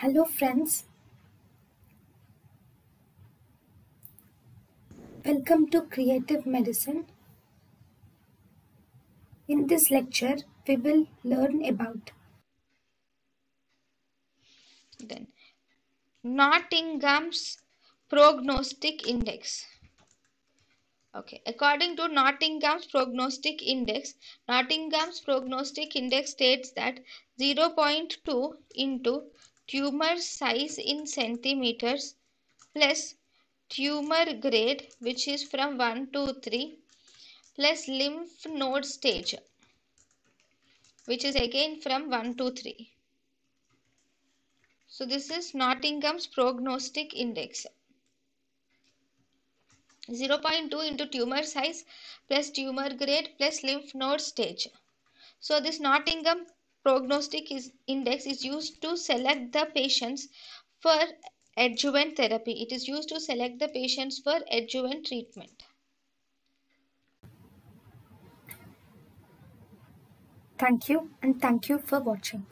Hello friends. Welcome to Creative Medicine. In this lecture, we will learn about Then Nottingham's prognostic index. Okay, according to Nottingham's prognostic index, Nottingham's prognostic index states that 0.2 into tumor size in centimeters plus tumor grade which is from 1 to 3 plus lymph node stage which is again from 1 to 3. So this is Nottingham's prognostic index. 0.2 into tumor size plus tumor grade plus lymph node stage. So this Nottingham prognostic is index is used to select the patients for adjuvant therapy. It is used to select the patients for adjuvant treatment. Thank you and thank you for watching.